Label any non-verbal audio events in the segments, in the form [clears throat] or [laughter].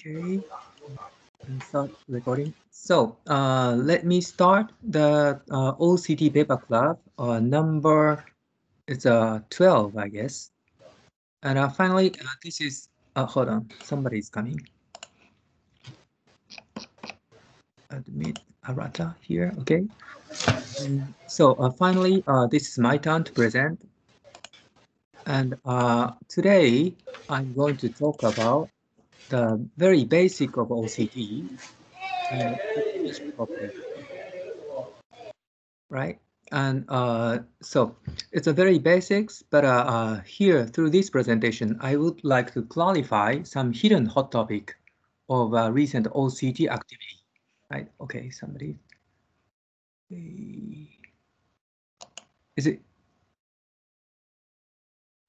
Okay, start recording. So uh, let me start the uh, OCT paper club uh, number, it's uh, 12, I guess. And uh, finally, uh, this is, uh, hold on, somebody's coming. Admit Arata here, okay. And so uh, finally, uh, this is my turn to present. And uh, today I'm going to talk about the very basic of OCT, uh, right? And uh, so it's a very basics, but uh, uh, here through this presentation, I would like to clarify some hidden hot topic of uh, recent OCT activity, right? Okay, somebody. Is it?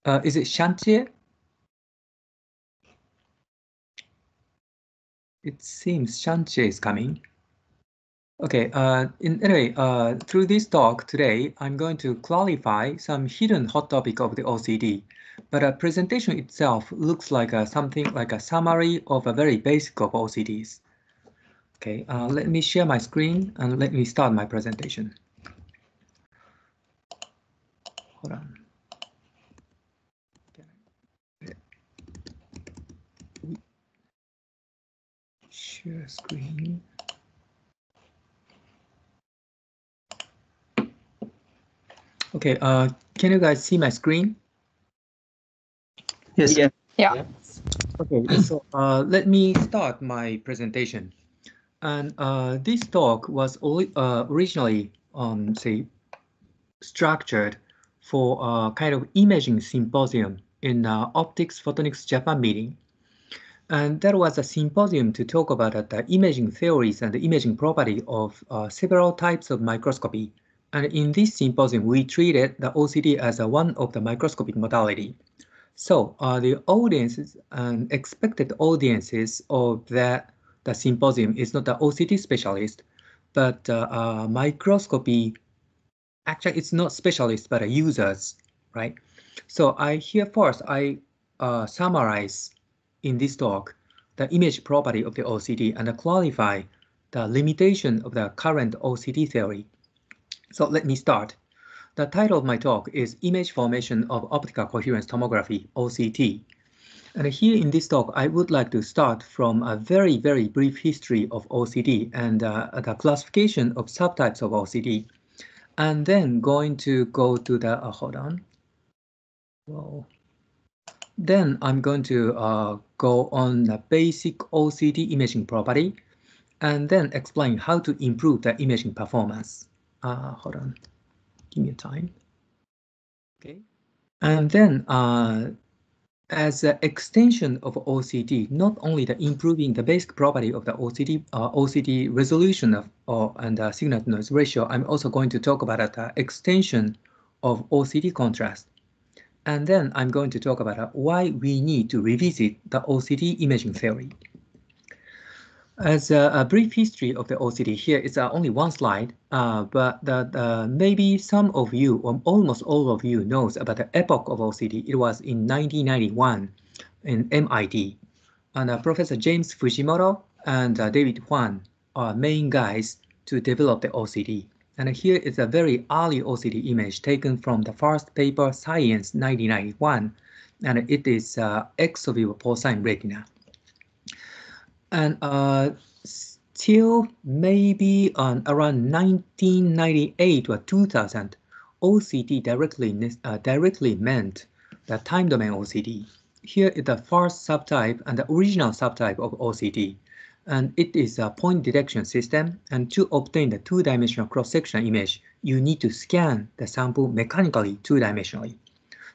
Uh, is it Chantier? It seems Chantier is coming. Okay, uh, in, anyway, uh, through this talk today, I'm going to clarify some hidden hot topic of the OCT, but a presentation itself looks like a, something like a summary of a very basic of OCTs. Okay, uh, let me share my screen and let me start my presentation. Hold on. Share screen. Okay, uh, can you guys see my screen? Yes. Yeah. Yeah. Okay, so uh, let me start my presentation. And uh, this talk was ori- uh, originally, um, say, structured for a kind of imaging symposium in uh, Optics Photonics Japan meeting. And that was a symposium to talk about uh, the imaging theories and the imaging property of uh, several types of microscopy. And in this symposium, we treated the OCT as one of the microscopic modality. So uh, the audiences and expected audiences of that the symposium is not the OCT specialist, but uh, microscopy. Actually, it's not specialists, but users, right? So I here first I uh, summarize in this talk the image property of the OCT and clarify the limitation of the current OCT theory. So let me start. The title of my talk is Image Formation of Optical Coherence Tomography, OCT. And here in this talk, I would like to start from a very, very brief history of OCT and uh, the classification of subtypes of OCT. And then going to go to the, uh, hold on. Well, then I'm going to uh, go on the basic OCT imaging property and then explain how to improve the imaging performance. Uh, hold on, give me time. Okay, and then uh, as an extension of OCT, not only the improving the basic property of the OCT, uh, resolution of or and the signal to noise ratio, I'm also going to talk about the extension of OCT contrast. And then I'm going to talk about uh, why we need to revisit the OCT imaging theory. As a, a, brief history of the OCT, here is uh, only one slide, uh, but the, maybe some of you, or almost all of you, knows about the epoch of OCT. It was in 1991 in MIT, and uh, Professor James Fujimoto and uh, David Huang are main guys to develop the OCT. And here is a very early OCT image taken from the first paper, Science 1991, and it is uh, ex vivo porcine retina. And uh, till maybe on around 1998 or 2000, OCT directly uh, directly meant the time domain OCT. Here is the first subtype and the original subtype of OCT. And it is a point detection system. And to obtain the two-dimensional cross-sectional image, you need to scan the sample mechanically two-dimensionally.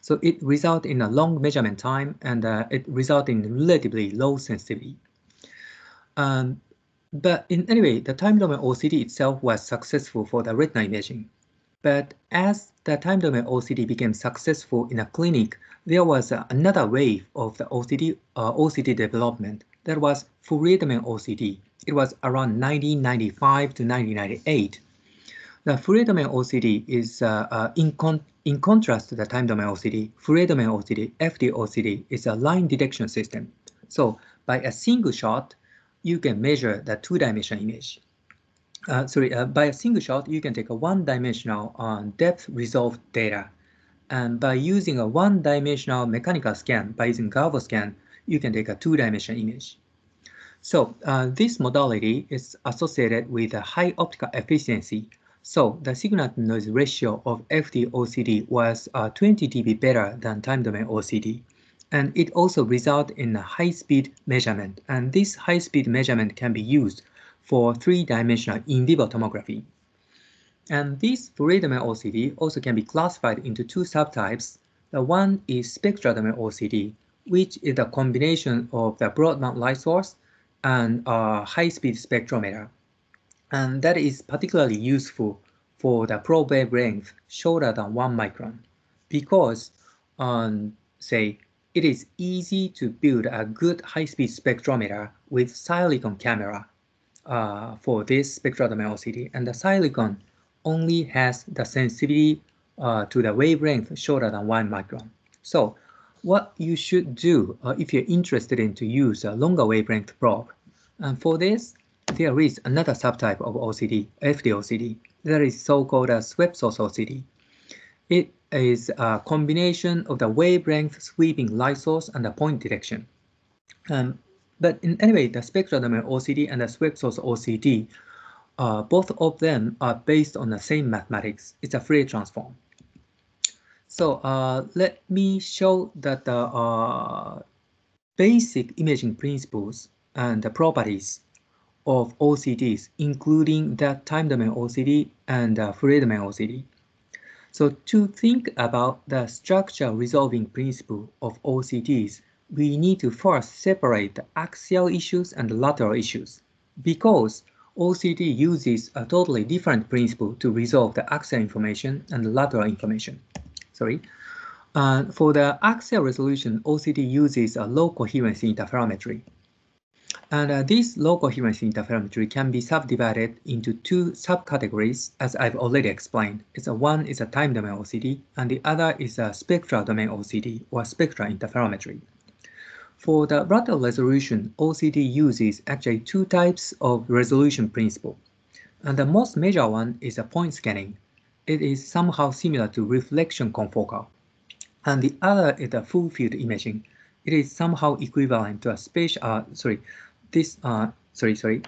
So it results in a long measurement time and uh, it results in relatively low sensitivity. Um, but in any way, the time domain OCT itself was successful for the retina imaging. But as the time domain OCT became successful in a clinic, there was uh, another wave of the OCD, uh, OCT development. That was Fourier domain OCT. It was around 1995 to 1998. The Fourier domain OCT is uh, uh, in, con in contrast to the time domain OCT. Fourier domain OCT, FD OCT, is a line detection system. So by a single shot, you can measure the two-dimensional image. Uh, sorry, uh, by a single shot, you can take a one-dimensional uh, depth resolved data. And by using a one-dimensional mechanical scan, by using Galvo scan, you can take a two-dimensional image. So uh, this modality is associated with a high optical efficiency. So the signal to noise ratio of FD-OCT was uh, 20 dB better than time domain OCT. And it also results in a high-speed measurement. And this high-speed measurement can be used for three-dimensional in vivo tomography. And this domain OCT also can be classified into two subtypes. The one is spectral domain OCT, which is a combination of the broadband light source and a high-speed spectrometer. And that is particularly useful for the probe wavelength shorter than one micron because, um, say, it is easy to build a good high-speed spectrometer with silicon camera uh, for this spectral And the silicon only has the sensitivity uh, to the wavelength shorter than one micron. So what you should do uh, if you're interested in to use a longer wavelength probe. And for this, there is another subtype of OCT, FD-OCT, that is so-called a swept source OCT. It is a combination of the wavelength sweeping light source and the point detection. Um, but in anyway, the spectral domain OCT and the swept source OCT, uh, both of them are based on the same mathematics. It's a Fourier transform. So uh, let me show that the uh, basic imaging principles and the properties of OCTs, including the time domain OCT and the Fourier domain OCT. So to think about the structure resolving principle of OCTs, we need to first separate the axial issues and the lateral issues because OCT uses a totally different principle to resolve the axial information and the lateral information sorry. Uh, for the axial resolution, OCT uses a low coherence interferometry. And uh, this low coherence interferometry can be subdivided into two subcategories, as I've already explained. It's a one is a time domain OCT, and the other is a spectral domain OCT, or spectral interferometry. For the lateral resolution, OCT uses actually two types of resolution principle. And the most major one is a point scanning, it is somehow similar to reflection confocal. And the other is the full field imaging. It is somehow equivalent to a spatial, uh, sorry, this, uh, sorry, sorry.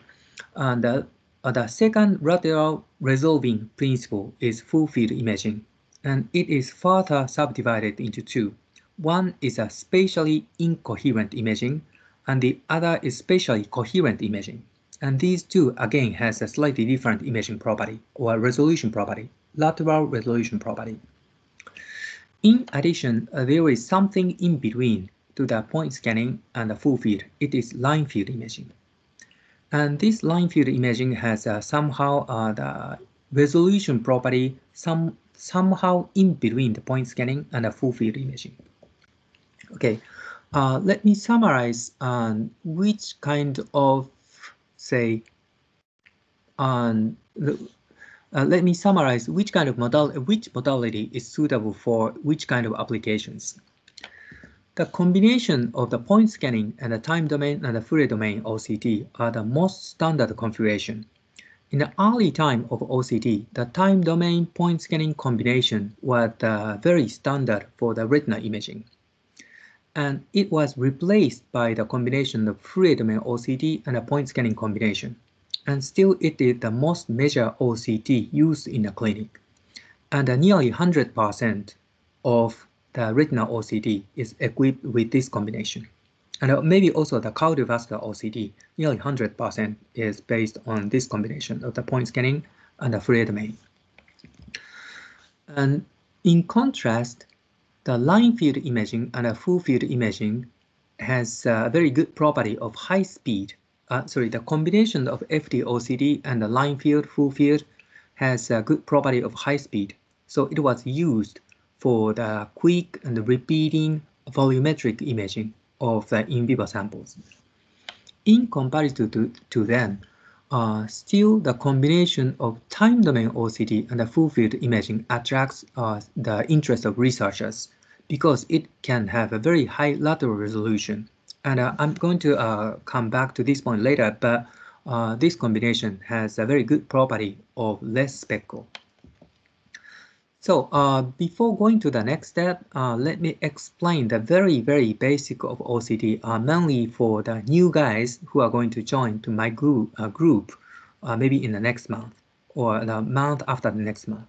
And the, uh, the second lateral resolving principle is full field imaging. And it is further subdivided into two. One is a spatially incoherent imaging, and the other is spatially coherent imaging. And these two again has a slightly different imaging property or resolution property lateral resolution property. In addition, there is something in between to the point scanning and the full field. It is line field imaging. And this line field imaging has uh, somehow uh, the resolution property some somehow in between the point scanning and the full field imaging. Okay, uh, let me summarize um, which kind of, say, um, uh, let me summarize which kind of modal which modality is suitable for which kind of applications. The combination of the point scanning and the time domain and the Fourier domain OCT are the most standard configuration. In the early time of OCT, the time domain point scanning combination was the very standard for the retina imaging. And it was replaced by the combination of Fourier domain OCT and a point scanning combination and still it is the most major OCT used in the clinic. And nearly 100% of the retinal OCT is equipped with this combination. And uh, maybe also the cardiovascular OCT, nearly 100% is based on this combination of the point scanning and the Fourier domain. And in contrast, the line field imaging and the full field imaging has a very good property of high speed uh, sorry, the combination of FD-OCT and the line field, full field has a good property of high speed. So it was used for the quick and repeating volumetric imaging of the in vivo samples. In comparison to, to them, uh, still the combination of time domain OCT and the full field imaging attracts uh, the interest of researchers because it can have a very high lateral resolution And uh, I'm going to uh, come back to this point later, but uh, this combination has a very good property of less speckle. So uh, before going to the next step, uh, let me explain the very, very basic of OCT, uh, mainly for the new guys who are going to join to my group, group maybe in the next month or the month after the next month.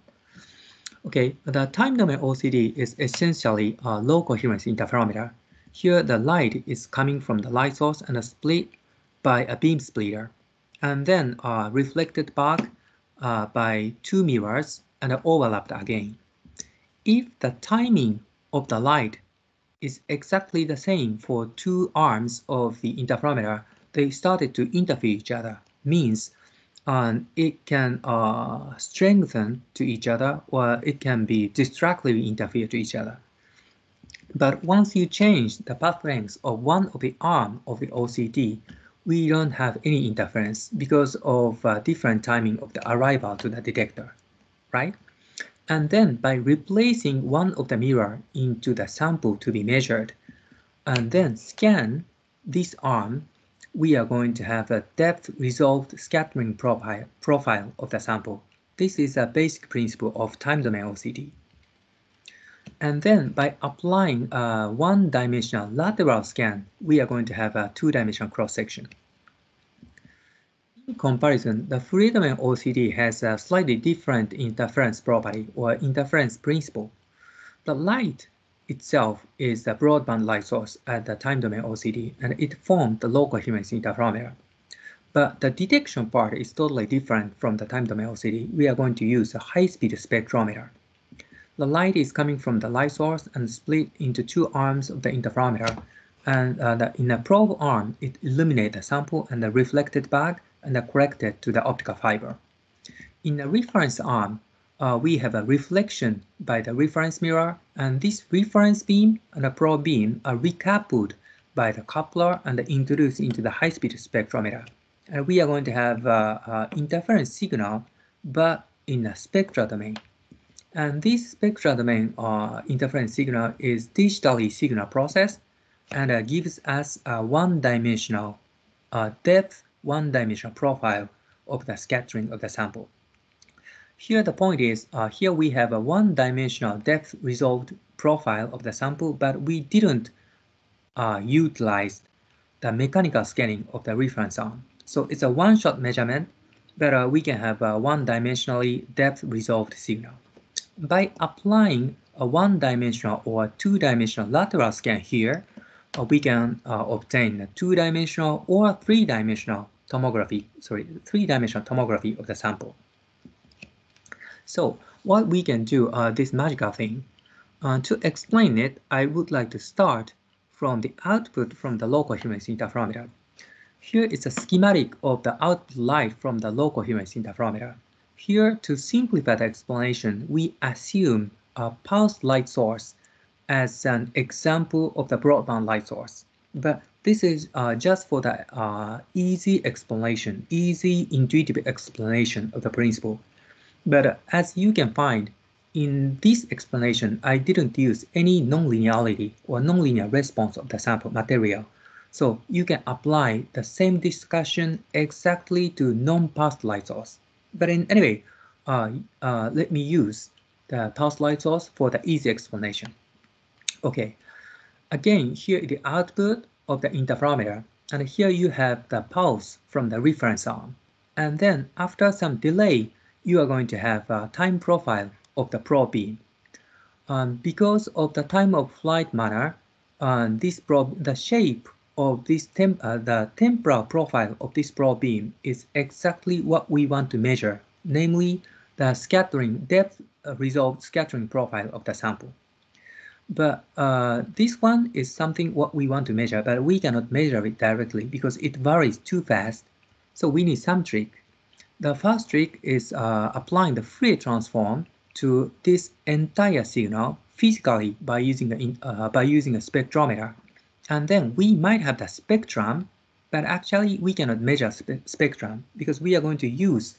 Okay, the time domain OCT is essentially a low coherence interferometer. Here the light is coming from the light source and split by a beam splitter, and then uh, reflected back uh, by two mirrors and overlapped again. If the timing of the light is exactly the same for two arms of the interferometer, they started to interfere each other, means um, it can uh, strengthen to each other or it can be destructively interfere to each other. But once you change the path length of one of the arm of the OCT, we don't have any interference because of uh, different timing of the arrival to the detector, right? And then by replacing one of the mirror into the sample to be measured, and then scan this arm we are going to have a depth resolved scattering profile, profile of the sample. This is a basic principle of time domain OCT. And then by applying uh, a one-dimensional lateral scan, we are going to have a two-dimensional cross-section. In comparison, the Fourier domain OCT has a slightly different interference property or interference principle. The light itself is the broadband light source at the time domain OCT, and it formed the low coherence interferometer. But the detection part is totally different from the time domain OCT. We are going to use a high-speed spectrometer. The light is coming from the light source and split into two arms of the interferometer. And uh, the, in the probe arm, it illuminates the sample and the reflected back and corrected to the optical fiber. In the reference arm, uh, we have a reflection by the reference mirror, and this reference beam and the probe beam are recoupled by the coupler and introduced into the high-speed spectrometer. And we are going to have uh, interference signal, but in the spectral domain. And this spectral domain uh, interference signal is digitally signal processed and uh, gives us a one-dimensional uh, depth, one-dimensional profile of the scattering of the sample. Here the point is, uh, here we have a one-dimensional depth resolved profile of the sample, but we didn't uh, utilize the mechanical scanning of the reference arm. So it's a one-shot measurement, but uh, we can have a one-dimensionally depth resolved signal. By applying a one-dimensional or two-dimensional lateral scan here, uh, we can uh, obtain a two-dimensional or three-dimensional tomography, sorry, three-dimensional tomography of the sample. So what we can do uh, this magical thing, uh, to explain it, I would like to start from the output from the low coherence interferometer. Here is a schematic of the output light from the low coherence interferometer. Here, to simplify the explanation, we assume a pulse light source as an example of the broadband light source. But this is uh, just for the uh, easy explanation, easy intuitive explanation of the principle. But as you can find, in this explanation, I didn't use any nonlinearity or nonlinear response of the sample material. So you can apply the same discussion exactly to non-pulsed light source. But in anyway, uh, uh, let me use the pulsed light source for the easy explanation. Okay, again, here is the output of the interferometer, and here you have the pulse from the reference arm. And then after some delay, you are going to have a time profile of the probe beam. Um, because of the time of flight manner, uh, this probe, the shape of this temp, uh, the temporal profile of this probe beam is exactly what we want to measure, namely the scattering depth uh, resolved scattering profile of the sample. But uh, this one is something what we want to measure, but we cannot measure it directly because it varies too fast. So we need some trick. The first trick is uh, applying the Fourier transform to this entire signal physically by using a, uh, by using a spectrometer. And then we might have the spectrum, but actually we cannot measure spe spectrum because we are going to use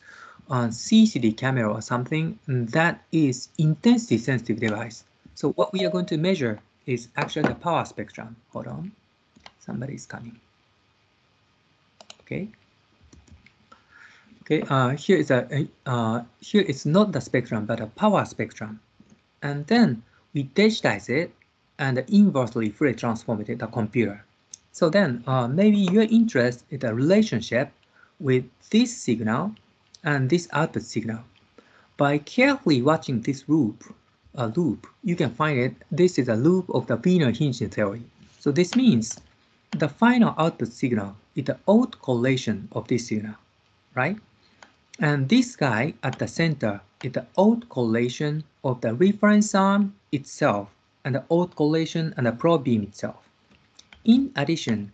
a CCD camera or something that is intensity sensitive device. So what we are going to measure is actually the power spectrum. Hold on. somebody is coming. Okay. Okay, uh, here is a uh, here it's not the spectrum but a power spectrum, and then we digitize it and inversely Fourier transform it the computer. So then uh, maybe your interest is the relationship with this signal and this output signal. By carefully watching this loop, a loop, you can find it. This is a loop of the Wiener-Khinchin theory. So this means the final output signal is the autocorrelation of this signal, right? And this guy at the center is the autocorrelation of the reference arm itself and the autocorrelation and the probe beam itself. In addition,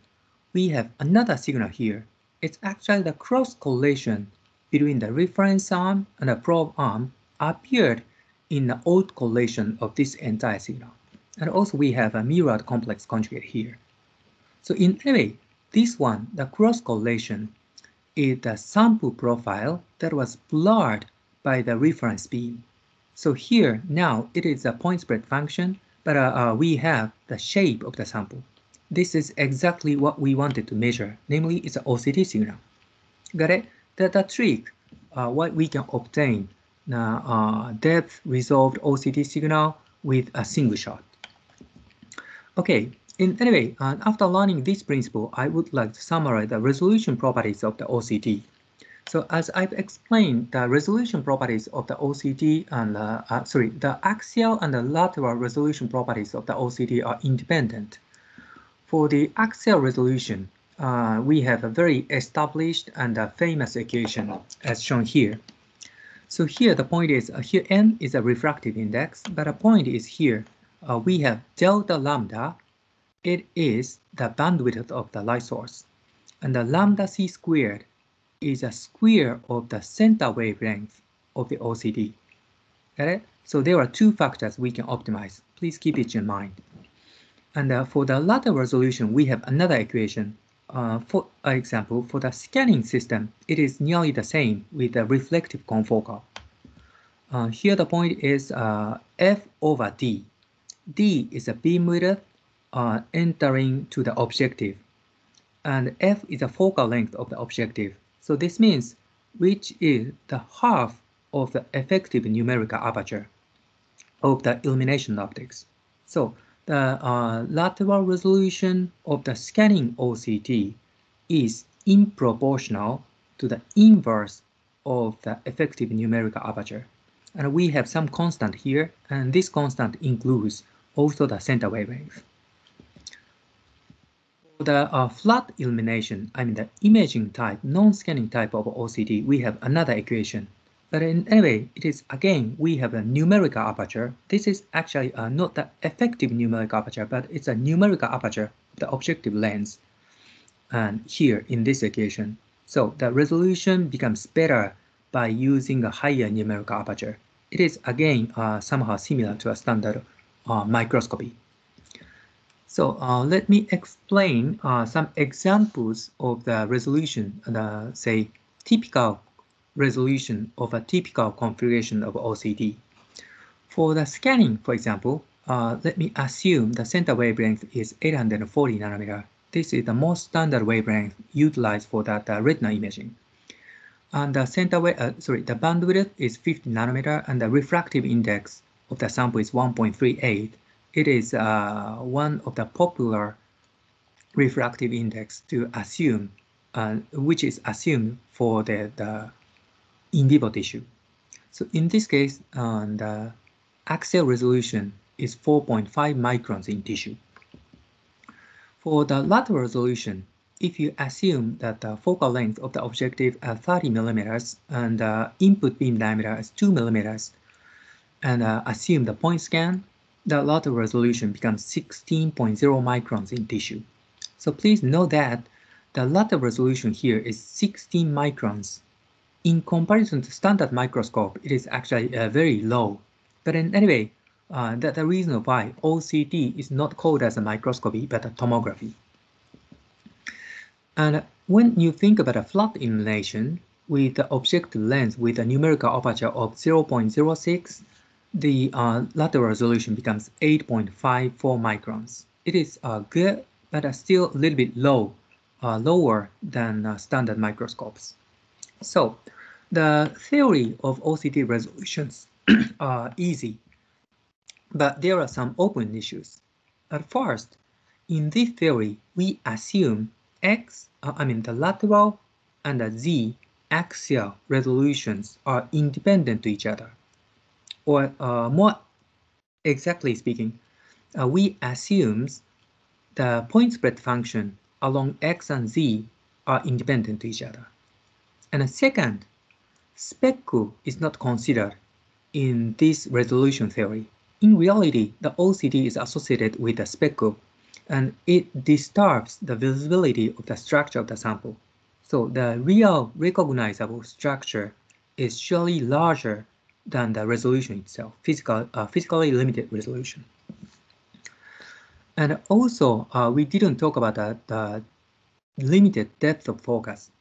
we have another signal here. It's actually the cross correlation between the reference arm and the probe arm appeared in the autocorrelation of this entire signal. And also we have a mirrored complex conjugate here. So in a way, this one, the cross correlation, is the sample profile that was blurred by the reference beam. So here now it is a point spread function, but uh, uh, we have the shape of the sample. This is exactly what we wanted to measure, namely it's an OCT signal. Got it? The, the trick, uh, what we can obtain uh, uh, depth resolved OCT signal with a single shot. Okay, in anyway, uh, after learning this principle, I would like to summarize the resolution properties of the OCT. So as I've explained, the resolution properties of the OCT and uh, uh, sorry, the axial and the lateral resolution properties of the OCT are independent. For the axial resolution, uh, we have a very established and famous equation as shown here. So here the point is, uh, here n is a refractive index, but a point is here, uh, we have delta lambda, it is the bandwidth of the light source, and the lambda c squared is a square of the center wavelength of the OCT. Got it? So there are two factors we can optimize. Please keep it in mind. And uh, for the lateral resolution, we have another equation. Uh, for example, for the scanning system, it is nearly the same with the reflective confocal. Uh, here the point is uh, F over D. D is a beam width uh, entering to the objective, and F is the focal length of the objective. So this means which is the half of the effective numerical aperture of the illumination optics. So the uh, lateral resolution of the scanning OCT is improportional to the inverse of the effective numerical aperture. And we have some constant here, and this constant includes also the center wavelength. The uh, flat illumination, I mean the imaging type, non-scanning type of OCT, we have another equation but in anyway, it is again, we have a numerical aperture. This is actually uh, not the effective numerical aperture, but it's a numerical aperture, of the objective lens. And here in this equation, so the resolution becomes better by using a higher numerical aperture. It is again uh, somehow similar to a standard uh, microscopy. So uh, let me explain uh, some examples of the resolution, the say typical resolution of a typical configuration of OCT. For the scanning, for example, uh, let me assume the center wavelength is 840 nanometer. This is the most standard wavelength utilized for that uh, retina imaging. And the center wave, uh, sorry, the bandwidth is 50 nanometer, and the refractive index of the sample is 1.38. It is uh, one of the popular refractive index to assume, uh, which is assumed for the, the in vivo tissue. So in this case, uh, the axial resolution is 4.5 microns in tissue. For the lateral resolution, if you assume that the focal length of the objective is 30 millimeters and the input beam diameter is 2 millimeters, and uh, assume the point scan, the lateral resolution becomes 16.0 microns in tissue. So please note that the lateral resolution here is 16 microns in comparison to standard microscope, it is actually uh, very low. But anyway, uh, that's the reason why OCT is not called as a microscopy, but a tomography. And when you think about a flat illumination with the objective lens with a numerical aperture of 0.06, the uh, lateral resolution becomes 8.54 microns. It is uh, good, but are still a little bit low, uh, lower than uh, standard microscopes. So the theory of OCT resolutions [clears throat] are easy, but there are some open issues. At first, in this theory, we assume X, uh, I mean the lateral and the Z axial resolutions are independent to each other. Or uh, more exactly speaking, uh, we assume the point spread function along X and Z are independent to each other. And second, speckle is not considered in this resolution theory. In reality, the OCT is associated with the speckle and it disturbs the visibility of the structure of the sample. So the real recognizable structure is surely larger than the resolution itself, physical, uh, physically limited resolution. And also, uh, we didn't talk about the, the limited depth of focus.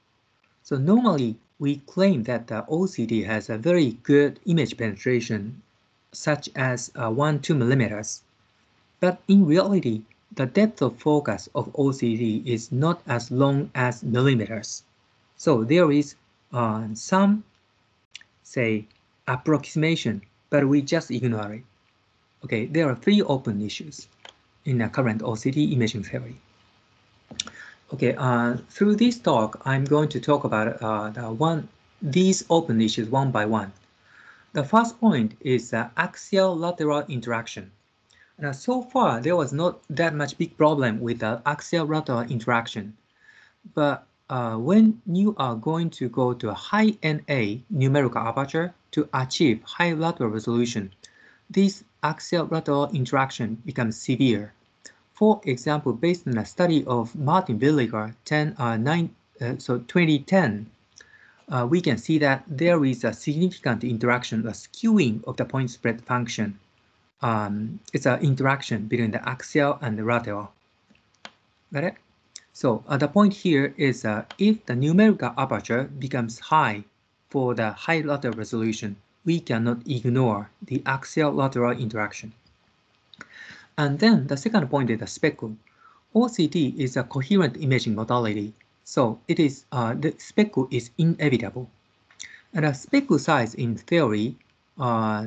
So normally, we claim that the OCT has a very good image penetration, such as uh, 1 2 millimeters. But in reality, the depth of focus of OCT is not as long as millimeters. So there is uh, some, say, approximation, but we just ignore it. Okay, there are three open issues in the current OCT imaging theory. Okay, uh, through this talk, I'm going to talk about uh, the one these open issues one by one. The first point is the axial lateral interaction. Now, so far, there was not that much big problem with the axial lateral interaction. But uh, when you are going to go to a high NA numerical aperture to achieve high lateral resolution, this axial lateral interaction becomes severe. For example, based on a study of Martin Villiger 10, uh, 9, uh, so 2010, uh, we can see that there is a significant interaction, a skewing of the point spread function um, it's an interaction between the axial and the lateral. Got it? So uh, the point here is uh, if the numerical aperture becomes high for the high lateral resolution, we cannot ignore the axial lateral interaction. And then the second point is the speckle. OCT is a coherent imaging modality, so it is uh, the speckle is inevitable. And the speckle size in theory uh,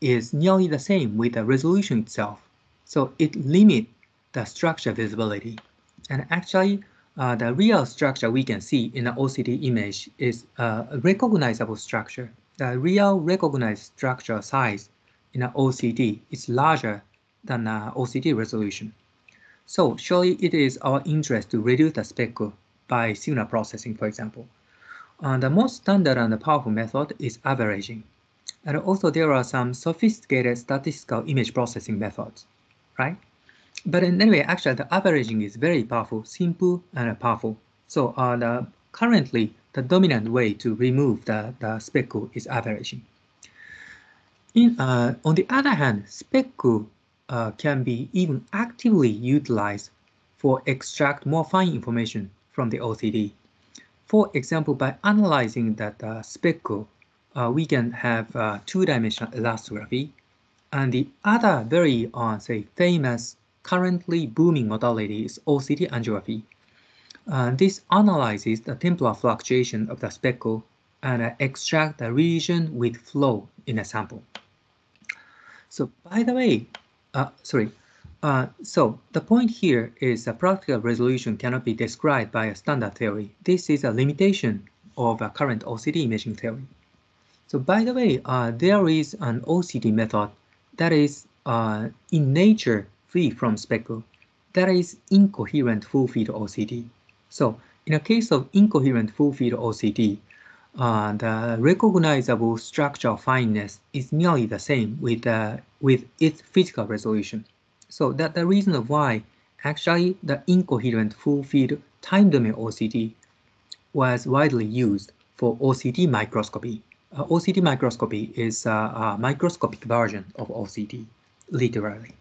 is nearly the same with the resolution itself. So it limits the structure visibility. And actually, uh, the real structure we can see in the OCT image is a recognizable structure. The real recognized structure size in an OCT is larger than the OCT resolution. So surely it is our interest to reduce the speckle by signal processing, for example. Uh, the most standard and powerful method is averaging. And also there are some sophisticated statistical image processing methods, right? But anyway, actually the averaging is very powerful, simple and powerful. So uh, the, currently the dominant way to remove the, the speckle is averaging. In, uh, on the other hand, speckle uh, can be even actively utilized for extract more fine information from the OCT. For example, by analyzing that uh, speckle uh, we can have uh, two-dimensional elastography. And the other very, uh, say, famous, currently booming modality is OCT angiography. Uh, this analyzes the temporal fluctuation of the speckle and uh, extract the region with flow in a sample. So by the way, uh, sorry, uh, so the point here is a practical resolution cannot be described by a standard theory. This is a limitation of a current OCT imaging theory. So by the way, uh, there is an OCT method that is uh, in nature free from speckle. That is incoherent full field OCT. So in a case of incoherent full field OCT, uh, the recognizable structural fineness is nearly the same with, uh, with its physical resolution. So that the reason of why actually the incoherent full field time domain OCT was widely used for OCT microscopy. Uh, OCT microscopy is a, a, microscopic version of OCT, literally.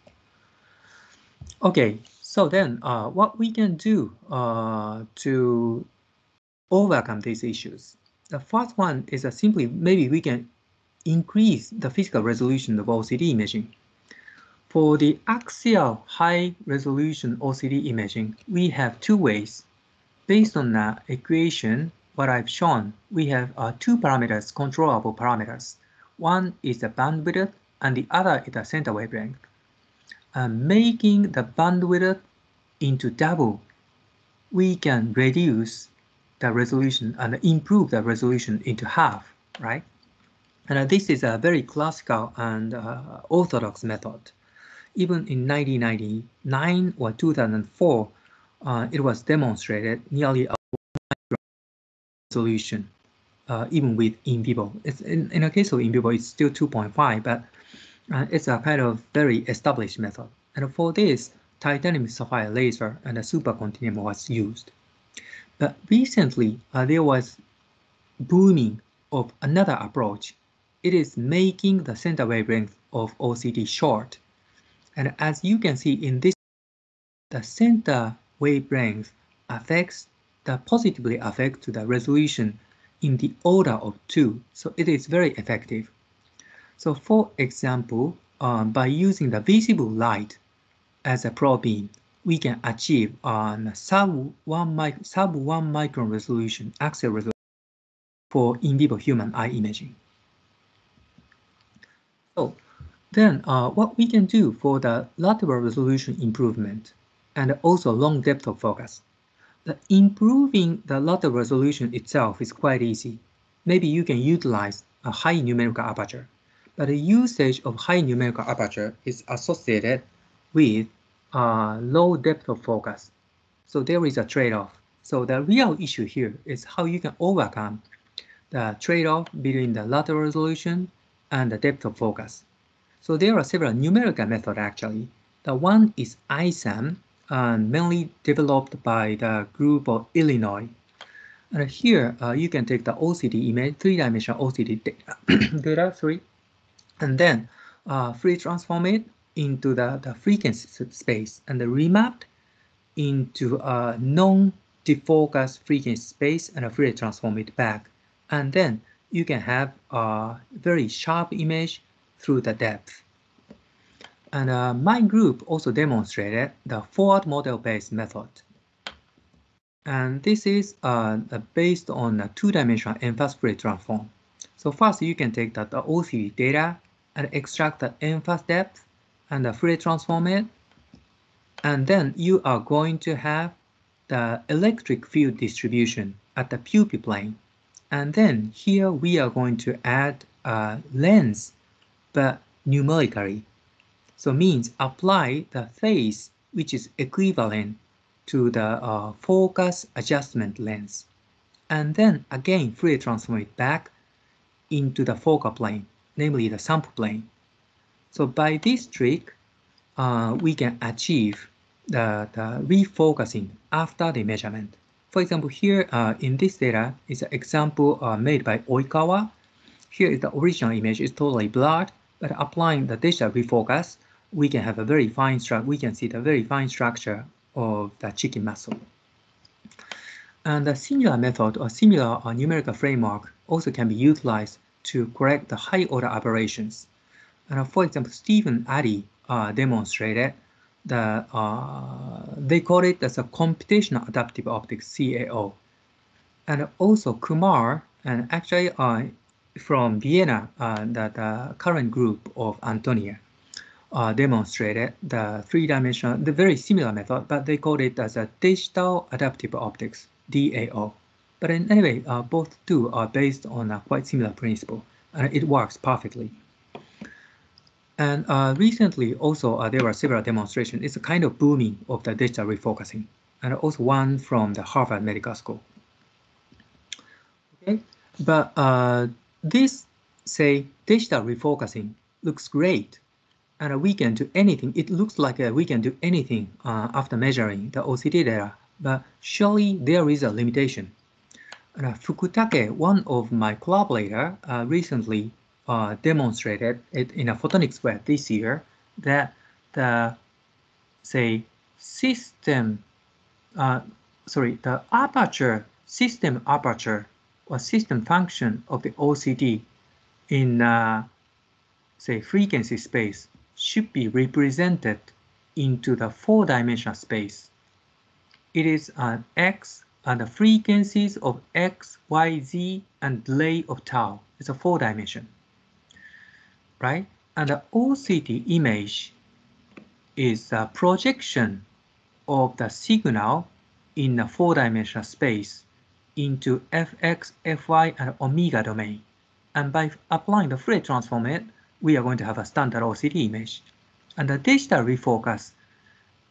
Okay, so then uh, what we can do uh, to overcome these issues. The first one is simply maybe we can increase the physical resolution of OCT imaging. For the axial high resolution OCT imaging, we have two ways. Based on the equation, what I've shown, we have uh, two parameters, controllable parameters. One is the bandwidth and the other is the center wavelength. Uh, making the bandwidth into double, we can reduce the resolution and improve the resolution into half, right? And uh, this is a very classical and uh, orthodox method. Even in 1999 or 2004, uh, it was demonstrated nearly a resolution, uh, even with in vivo. It's in, in a case of in vivo, it's still 2.5, but uh, it's a kind of very established method. And for this, titanium sapphire laser and a supercontinuum was used. But recently, uh, there was booming of another approach. It is making the center wavelength of OCT short. And as you can see in this, the center wavelength affects the positively affects the resolution in the order of 2. So it is very effective. So for example, um, by using the visible light as a probe beam, we can achieve um, sub one mic sub one micron resolution, axial resolution for in vivo human eye imaging. So then uh, what we can do for the lateral resolution improvement and also long depth of focus. The improving the lateral resolution itself is quite easy. Maybe you can utilize a high numerical aperture, but the usage of high numerical aperture is associated with uh, low depth of focus. So there is a trade-off. So the real issue here is how you can overcome the trade-off between the lateral resolution and the depth of focus. So there are several numerical methods actually. The one is ISAM, uh, mainly developed by the group of Illinois. And here uh, you can take the OCT image, three-dimensional OCT data, [coughs] data, sorry, and then uh, Fourier transform it into the, the frequency space and the remapped into a non-defocus frequency space and a Fourier transform it back. And then you can have a very sharp image through the depth. And uh, my group also demonstrated the forward model-based method. And this is uh, based on a two-dimensional en face Fourier transform. So first you can take that the OCT data and extract the en face depth and the Fourier transform it. And then you are going to have the electric field distribution at the pupil plane. And then here we are going to add a lens, but numerically. So means apply the phase which is equivalent to the uh, focus adjustment lens. And then again Fourier transform it back into the focal plane, namely the sample plane. So by this trick, uh, we can achieve the, the refocusing after the measurement. For example, here uh, in this data is an example uh, made by Oikawa. Here is the original image, it's totally blurred, but applying the digital refocus, we can have a very fine structure, we can see the very fine structure of the chicken muscle. And a similar method or similar uh, numerical framework also can be utilized to correct the high order aberrations. And for example, Steven Adie uh, demonstrated the uh, they call it as a computational adaptive optics CAO, and also Kumar and actually uh, from Vienna, uh, the, the current group of Antonia uh, demonstrated the three-dimensional, the very similar method, but they called it as a digital adaptive optics DAO. But in anyway, uh, both two are based on a quite similar principle, and it works perfectly. And uh, recently, also, uh, there were several demonstrations. It's a kind of booming of the digital refocusing, and also one from the Harvard Medical School. Okay, but uh, this, say, digital refocusing looks great, and we can do anything. It looks like we can do anything uh, after measuring the OCT data, but surely there is a limitation. Uh, Fukutake, one of my collaborator, recently uh, demonstrated it in a Photonics West this year that the say system uh, sorry the aperture system aperture or system function of the OCT in uh, say frequency space should be represented into the four-dimensional space. It is an x and the frequencies of x, y, z, and delay of tau. It's a four dimension, right? And the OCT image is a projection of the signal in a four-dimensional space into fx, fy, and omega domain. And by applying the Fourier transform, it, we are going to have a standard OCT image. And the digital refocus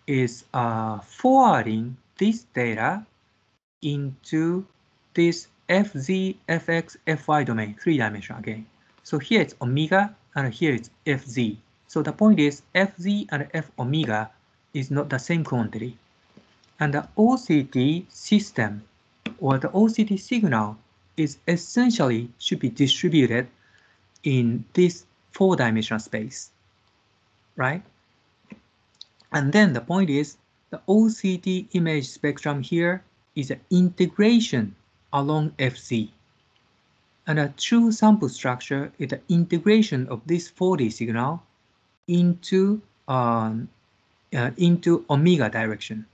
is uh, forwarding this data into this fz, fx, fy domain, three dimension again. So here it's omega and here it's fz. So the point is fz and f omega is not the same quantity. And the OCT system or the OCT signal is essentially should be distributed in this four-dimensional space, right? And then the point is the OCT image spectrum here is an integration along FZ. And a true sample structure is the integration of this 4D signal into um, uh, into omega direction.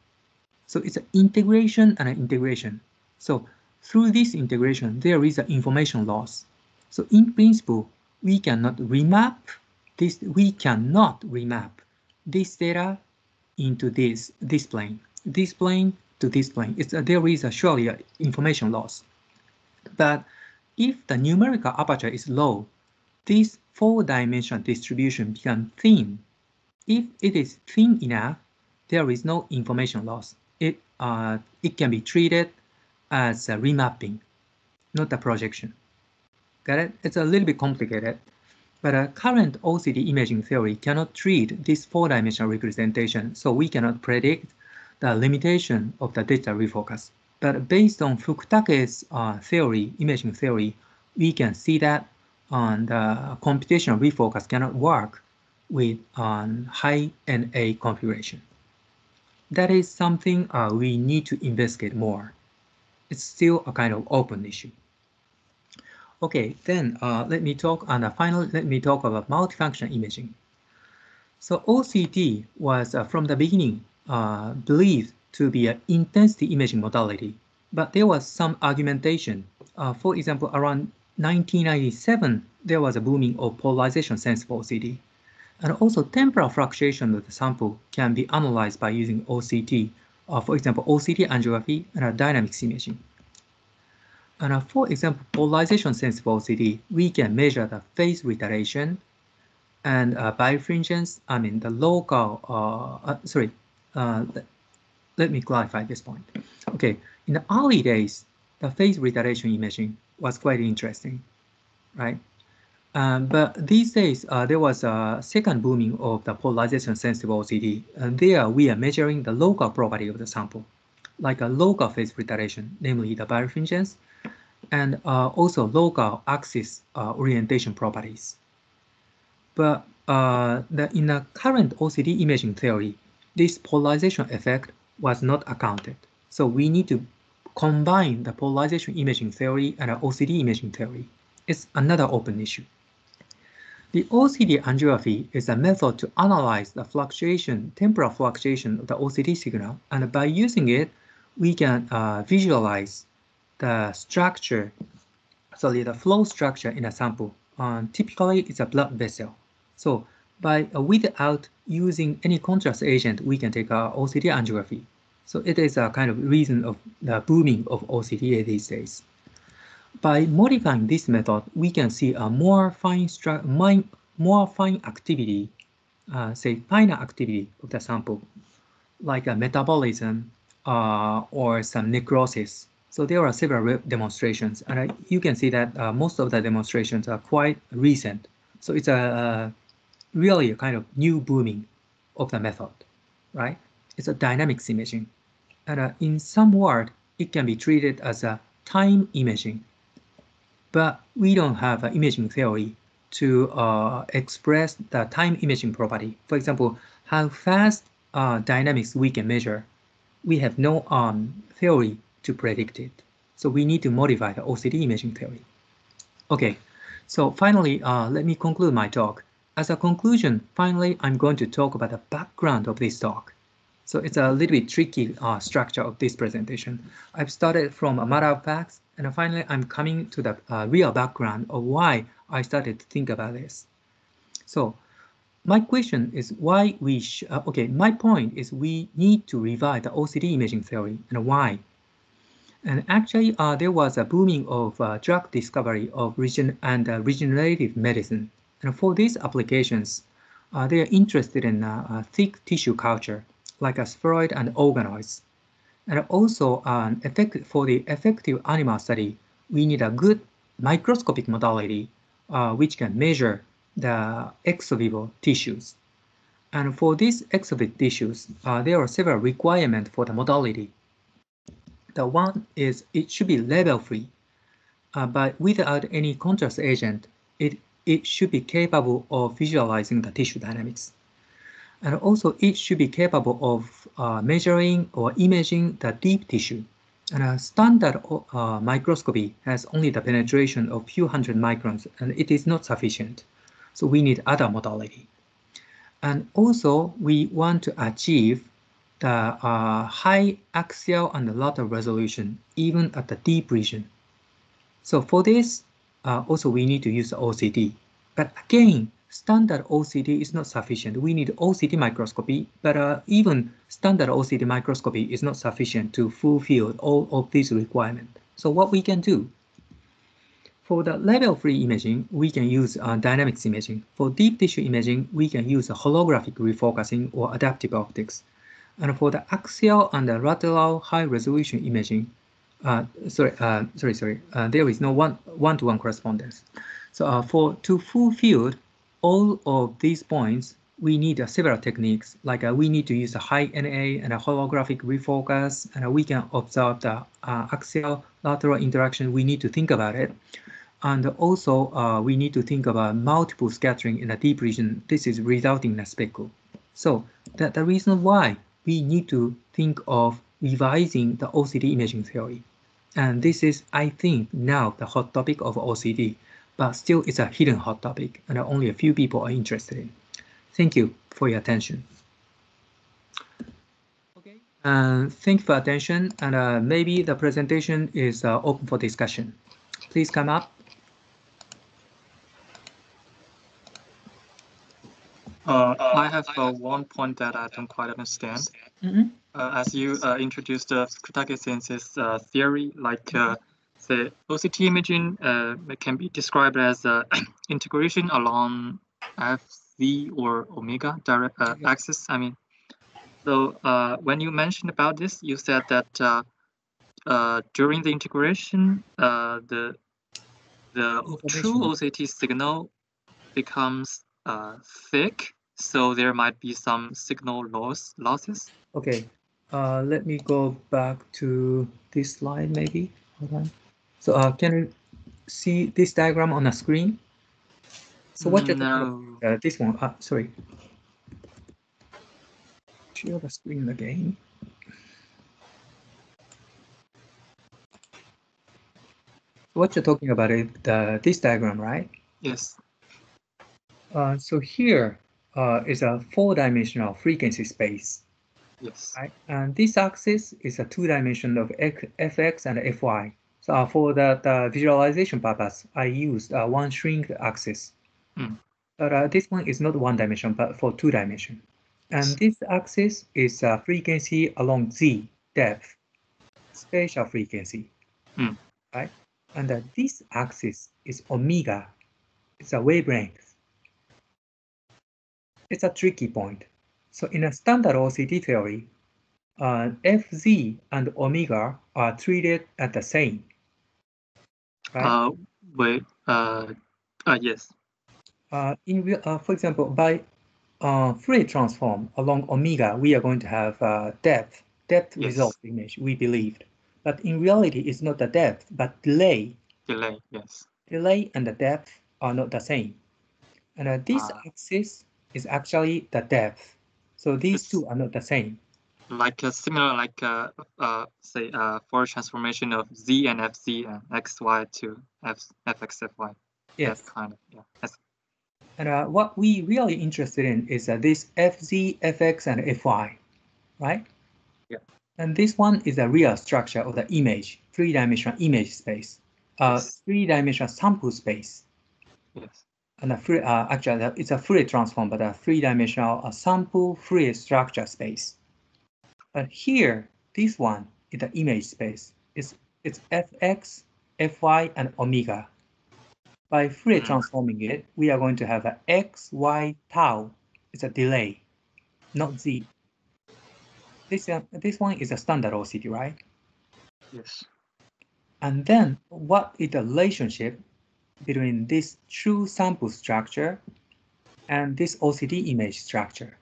So it's an integration and an integration. So through this integration, there is an information loss. So in principle, we cannot remap this, we cannot remap this data into this, this plane. This plane to this plane. It's, uh, there is a surely a information loss. But if the numerical aperture is low, this four-dimensional distribution becomes thin. If it is thin enough, there is no information loss. It, uh, it can be treated as a remapping, not a projection. Got it? It's a little bit complicated, but a current OCT imaging theory cannot treat this four-dimensional representation, so we cannot predict the limitation of the digital refocus. But based on Fukutake's uh, theory, imaging theory, we can see that on the computational refocus cannot work with um, high NA configuration. That is something uh, we need to investigate more. It's still a kind of open issue. Okay, then uh, let me talk, on the final, let me talk about multifunction imaging. So OCT was, uh, from the beginning, uh, believed to be an intensity imaging modality, but there was some argumentation. Uh, for example, around 1997, there was a booming of polarization sensitive OCT. And also temporal fluctuation of the sample can be analyzed by using OCT, uh, for example, OCT angiography and dynamics imaging. And uh, for example, polarization sensitive OCT, we can measure the phase retardation and uh, birefringence, I mean the local, uh, uh, sorry, uh, let me clarify this point. Okay, in the early days, the phase retardation imaging was quite interesting, right? Um, but these days, uh, there was a second booming of the polarization sensitive OCT, and there we are measuring the local property of the sample, like a local phase retardation, namely the birefringence, and uh, also local axis uh, orientation properties. But uh, the, in the current OCT imaging theory, this polarization effect was not accounted. So we need to combine the polarization imaging theory and OCT imaging theory. It's another open issue. The OCT angiography is a method to analyze the fluctuation, temporal fluctuation of the OCT signal, and by using it, we can uh, visualize the structure, sorry, the flow structure in a sample. Um, typically, it's a blood vessel. So by uh, without using any contrast agent, we can take our OCT angiography. So it is a kind of reason of the booming of OCT these days. By modifying this method, we can see a more fine more fine activity, uh, say finer activity of the sample, like a metabolism uh, or some necrosis. So there are several demonstrations, and uh, you can see that uh, most of the demonstrations are quite recent. So it's a, really a kind of new booming of the method, right? It's a dynamics imaging. And uh, in some word, it can be treated as a time imaging. But we don't have an imaging theory to uh, express the time imaging property. For example, how fast uh, dynamics we can measure. We have no um, theory to predict it. So we need to modify the OCT imaging theory. Okay, so finally, uh, let me conclude my talk. As a conclusion, finally, I'm going to talk about the background of this talk. So it's a little bit tricky uh, structure of this presentation. I've started from a matter of facts, and finally I'm coming to the uh, real background of why I started to think about this. So my question is why we, uh, okay, my point is we need to revive the OCT imaging theory and why. And actually, uh, there was a booming of uh, drug discovery of region and uh, regenerative medicine. And for these applications, uh, they are interested in uh, thick tissue culture like a spheroid and organoids. And also um, effect, for the effective animal study, we need a good microscopic modality uh, which can measure the ex vivo tissues. And for these ex vivo tissues, uh, there are several requirements for the modality. The one is it should be label-free, uh, but without any contrast agent, it, it should be capable of visualizing the tissue dynamics. And also it should be capable of uh, measuring or imaging the deep tissue. And a standard uh, microscopy has only the penetration of few hundred microns and it is not sufficient. So we need other modality. And also we want to achieve the uh, high axial and lateral resolution even at the deep region. So for this, uh, also we need to use OCT. But again, standard OCT is not sufficient. We need OCT microscopy, but uh, even standard OCT microscopy is not sufficient to fulfill all of these requirements. So what we can do? For the label-free imaging, we can use uh, dynamics imaging. For deep tissue imaging, we can use holographic refocusing or adaptive optics. And for the axial and the lateral high resolution imaging, uh, sorry, uh, sorry, sorry, uh, there is no one one-to-one -one correspondence. So uh, for to fulfill all of these points, we need uh, several techniques, like uh, we need to use a high NA and a holographic refocus, and we can observe the axial lateral interaction. We need to think about it. And also, we need to think about multiple scattering in a deep region. This is resulting in a speckle. So that the reason why we need to think of revising the OCT imaging theory. And this is, I think, now the hot topic of OCT, but still it's a hidden hot topic and only a few people are interested in. Thank you for your attention. Okay, uh, thank you for attention and uh, maybe the presentation is uh, open for discussion. Please come up. Uh, I have uh, one point that I don't quite understand. Mm -hmm. uh, as you uh, introduced the Kutake sensei's uh, theory, like uh, the OCT imaging uh, can be described as uh, [clears throat] integration along FZ or omega direct uh, axis. I mean, so uh, when you mentioned about this, you said that uh, uh, during the integration, the the true OCT signal becomes thick, so there might be some signal loss losses. Okay, let me go back to this slide maybe. Hold on. So uh, can you see this diagram on the screen? So what you're no. uh, this one? Uh, sorry. Share the screen again. What you're talking about is the, this diagram, right? Yes. Uh, so here uh, is a four-dimensional frequency space. Yes. Right? And this axis is a two-dimension of fx and fy. So uh, for that uh, visualization purpose, I used uh, one shrink axis. Mm. But uh, this one is not one dimension, but for two dimension. And this axis is a frequency along z, depth, spatial frequency, mm. right? And uh, this axis is omega, it's a wavelength. It's a tricky point. So in a standard OCT theory, uh, Fz and omega are treated at the same. Right? Uh, wait, uh, uh, yes. Uh, in uh, for example, by uh, Fourier transform along omega, we are going to have uh, depth, depth yes. result image, we believed. But in reality, it's not the depth, but delay. Delay, yes. Delay and the depth are not the same. And uh, this uh, axis is actually the depth. So these two are not the same like a similar like uh, uh say uh Fourier transformation of z and fz and xy to f fx fy. Yes. That kind of yeah. That's... And uh, what we really interested in is uh, this FZ, FX, and FY, right? Yeah. And this one is a real structure of the image, three-dimensional image space, uh, yes. three-dimensional sample space. Yes. And a free, uh, actually, it's a Fourier transform, but a three-dimensional uh, sample Fourier structure space. But here, this one is the image space. It's it's fx, fy, and omega. By Fourier mm-hmm. transforming it, we are going to have a x, y, tau. It's a delay, not z. This, uh, this one is a standard OCT, right? Yes. And then what is the relationship between this true sample structure and this OCT image structure?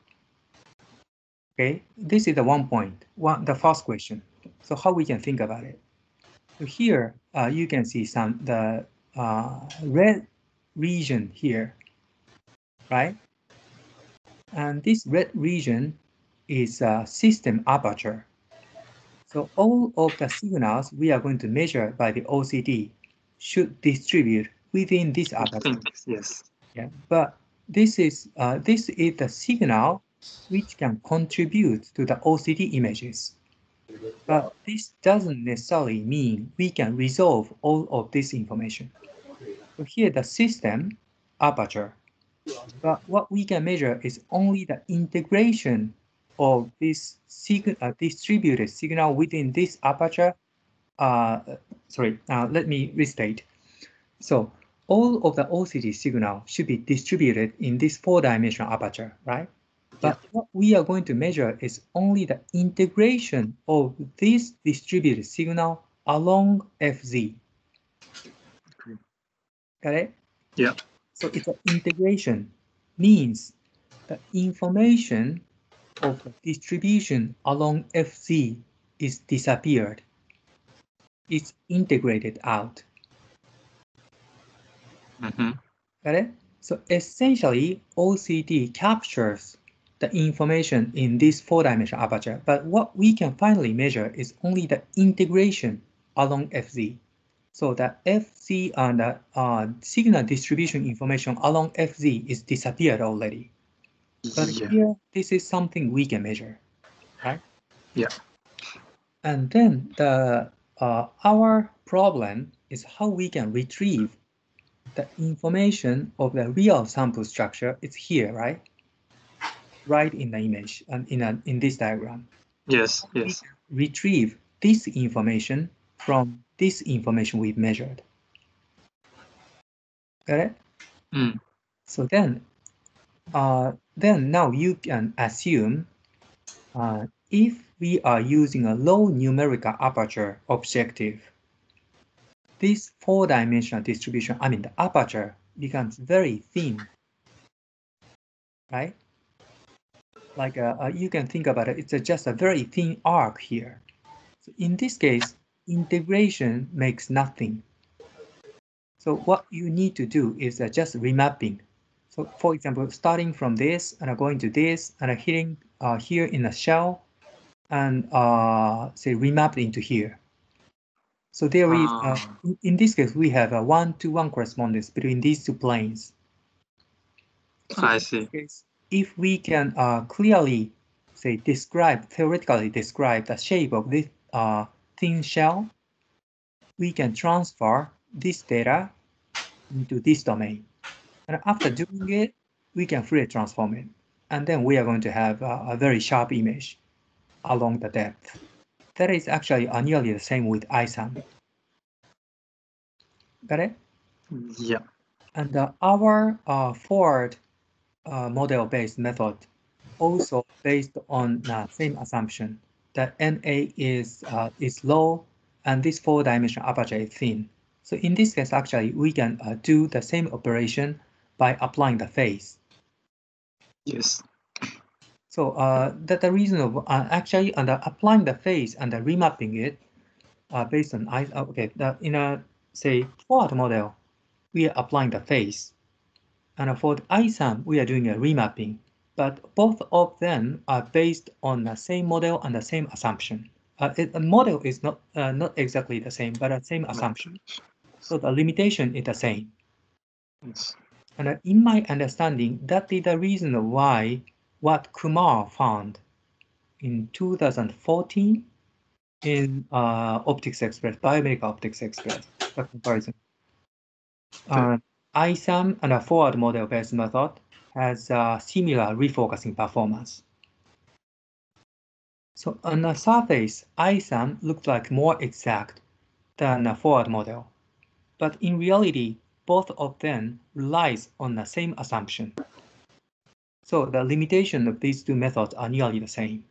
Okay, this is the one point, one, the first question. So how we can think about it? So here uh, you can see some the uh, red region here, right? And this red region is a system aperture. So all of the signals we are going to measure by the OCT should distribute within this aperture. Yes. Yeah, but this is uh, this is the signal which can contribute to the OCT images. But this doesn't necessarily mean we can resolve all of this information. So here the system aperture, but what we can measure is only the integration of this sig uh, distributed signal within this aperture. Uh, sorry, uh, let me restate. So all of the OCT signal should be distributed in this four-dimensional aperture, right? But what we are going to measure is only the integration of this distributed signal along FZ. Got it? Yeah. So it's an integration means the information of the distribution along FZ is disappeared. It's integrated out. Mm -hmm. Got it? So essentially, OCT captures the information in this four-dimensional aperture, but what we can finally measure is only the integration along FZ. So the FZ and the uh, signal distribution information along FZ is disappeared already. But yeah. here, this is something we can measure, right? Yeah. And then the uh, our problem is how we can retrieve the information of the real sample structure. is here, right? right in the image and in, a, in this diagram. Yes, yes. Retrieve this information from this information we've measured. Got it? Mm. So then, uh, then now you can assume uh, if we are using a low numerical aperture objective, this four-dimensional distribution, I mean the aperture, becomes very thin, right? like uh, uh, you can think about it, it's a, just a very thin arc here. So in this case, integration makes nothing. So what you need to do is uh, just remapping. So for example, starting from this and going to this and hitting uh, here in the shell and uh, say remapped into here. So there is, uh, ah. in, in, this case, we have a one-to-one -one correspondence between these two planes. So I see. Case, if we can uh, clearly say describe, theoretically describe the shape of this uh, thin shell, we can transfer this data into this domain. And after doing it, we can Fourier transform it. And then we are going to have a, a very sharp image along the depth. That is actually nearly the same with ISAM. Got it? Yeah. And uh, our uh, forward uh, model-based method also based on the same assumption that NA is uh, is low and this four-dimensional aperture is thin. So in this case, actually, we can uh, do the same operation by applying the phase. Yes. So uh, that the reason of uh, actually under applying the phase and the remapping it uh, based on I uh, okay the, in a say forward model, we are applying the phase and for the ISAM, we are doing a remapping, but both of them are based on the same model and the same assumption. Uh, it, the model is not uh, not exactly the same, but the same assumption. So the limitation is the same. Yes. And in my understanding, that is the reason why what Kumar found in 2014 in uh, Optics Express, Biomedical Optics Express, the comparison. Uh, ISAM and a forward model-based method has a similar refocusing performance. So on the surface, ISAM looks like more exact than a forward model, but in reality, both of them relies on the same assumption. So the limitation of these two methods are nearly the same.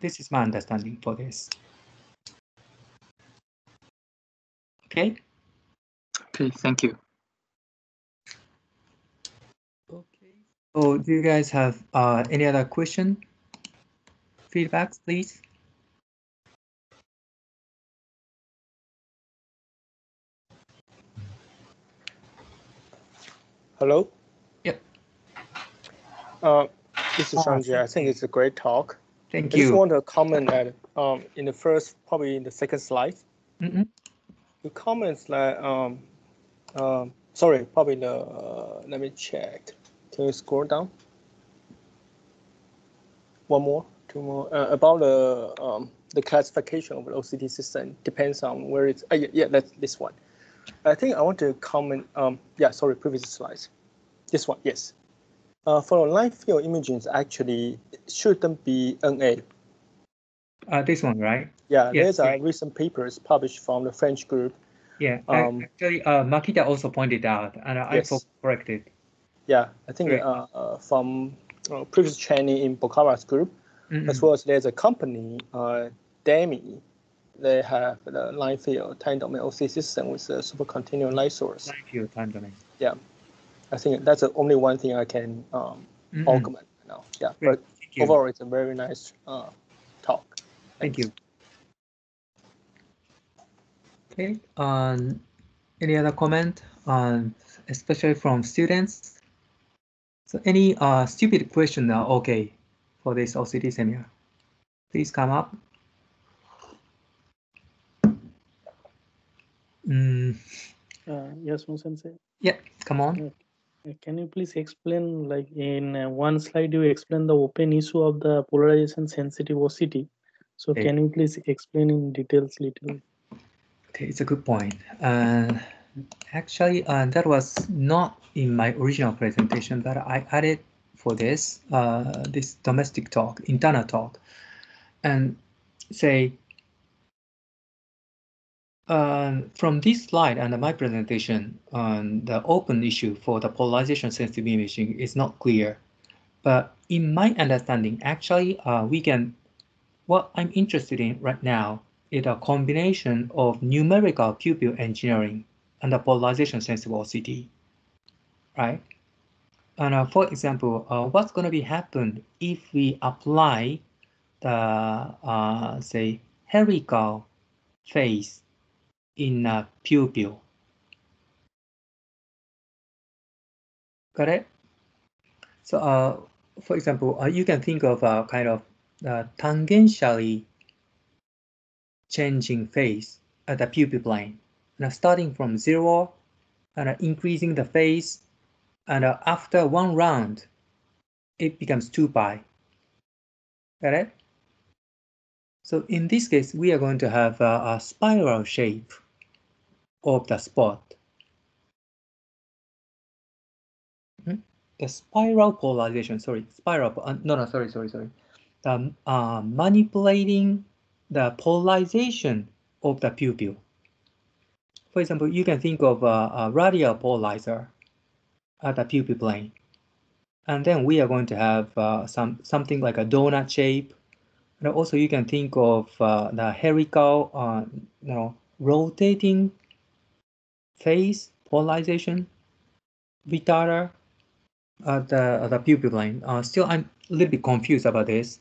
This is my understanding for this. Okay. Okay, thank you. Okay. So do you guys have uh, any other question? Feedbacks, please. Hello? Yep. Uh, this is Sanjay. I think it's a great talk. Thank I you. I just want to comment that um, in the first, probably in the second slide, mm -hmm. the comments like, um, um, sorry, probably the, uh, let me check. Can you scroll down? One more, two more, uh, about the um, the classification of the OCT system depends on where it's, uh, yeah, yeah, that's this one. I think I want to comment, um, yeah, sorry, previous slides. This one, yes. Uh, for line field imaging, actually shouldn't be NA. Uh, this one, right? Yeah, yes, there's a recent papers published from the French group. Yeah, um, actually, uh, Makita also pointed out, and I yes. corrected. Yeah, I think uh, uh, from uh, previous training in Boccara's group, mm -hmm. as well as there's a company, uh, DAMAE, they have the line field time domain OC system with a supercontinuum light source. Line field time domain. Yeah. I think that's the only one thing I can um, mm -hmm. augment now. Yeah, Great. but overall, it's a very nice uh, talk. Thank you. Okay. Um, any other comment on, especially from students? So any uh, stupid question are okay for this OCT seminar. Please come up. Mm. Uh, yes, Sensei. Yeah, come on. Can you please explain, like in uh, one slide, you explain the open issue of the polarization sensitive OCT. So okay. can you please explain in details little? Okay, it's a good point. Uh, actually, uh, that was not in my original presentation, but I added for this, uh, this domestic talk, internal talk, and say um, from this slide and my presentation, um, the open issue for the polarization sensitive imaging is not clear. But in my understanding, actually, uh, we can, what I'm interested in right now is a combination of numerical pupil engineering and the polarization sensitive OCT, right? And uh, for example, uh, what's going to be happen if we apply the, uh, say, helical phase in a pupil. Correct? So, uh, for example, uh, you can think of a kind of uh, tangentially changing phase at the pupil plane. Now, starting from zero and uh, increasing the phase, and uh, after one round, it becomes 2 pi. Correct? So in this case, we are going to have a spiral shape of the spot. Hmm? The spiral polarization, sorry, spiral, uh, no, no, sorry, sorry, sorry. The, uh, manipulating the polarization of the pupil. For example, you can think of a, a radial polarizer at the pupil plane. And then we are going to have uh, some something like a donut shape. And also you can think of uh, the helical, uh, you know, rotating phase polarization retarder at the, at the pupil plane. Uh, still, I'm a little bit confused about this.